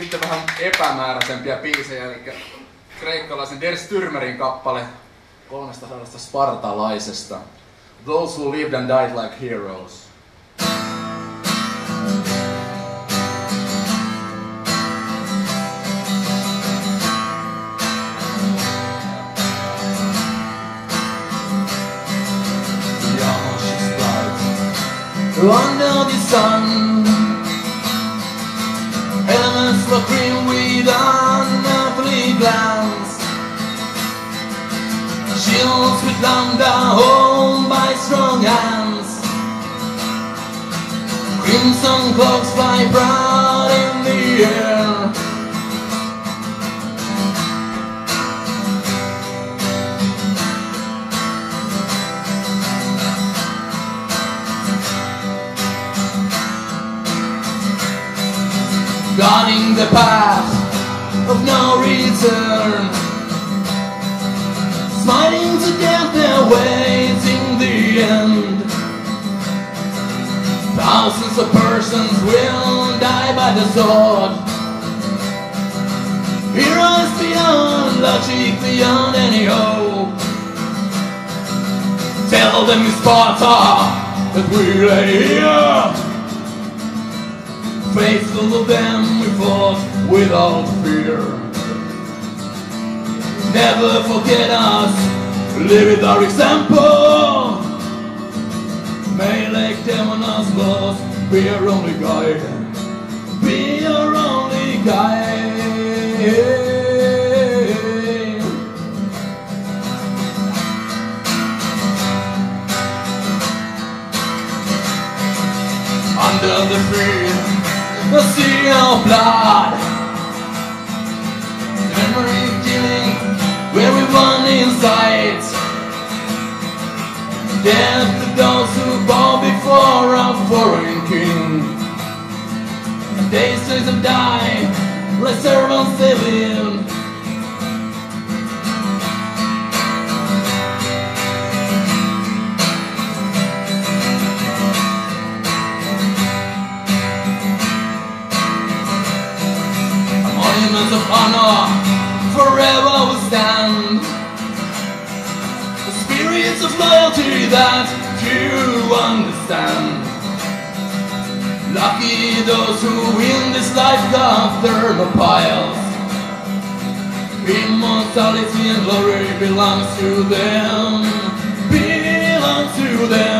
Sitten vähän epämääräisempiä biisejä, eli kreikkalaisen Der Stürmerin kappale 300 spartalaisesta. Those who lived and died like heroes. Under the sun Elements flickering with unearthly glance Shields with lambda held by strong hands. Crimson cloaks by proud guarding the path of no return. Smiling to death, they're waiting the end. Thousands of Persians will die by the sword. Heroes beyond logic, beyond any hope. Tell them in Sparta that we lay here. Faithful of them we fought without fear. Never forget us, live with our example. May Leonidas lost, be our only guide. Be our only guide. Under the feet the sea of blood Memory killing won inside. Death to those who bow before a foreign king. Slaves have died like servants they live monuments of honor forever will stand. The spirits of loyalty that few understand. Lucky those who in this life got Thermopylae. Immortality and glory belongs to them, belongs to them.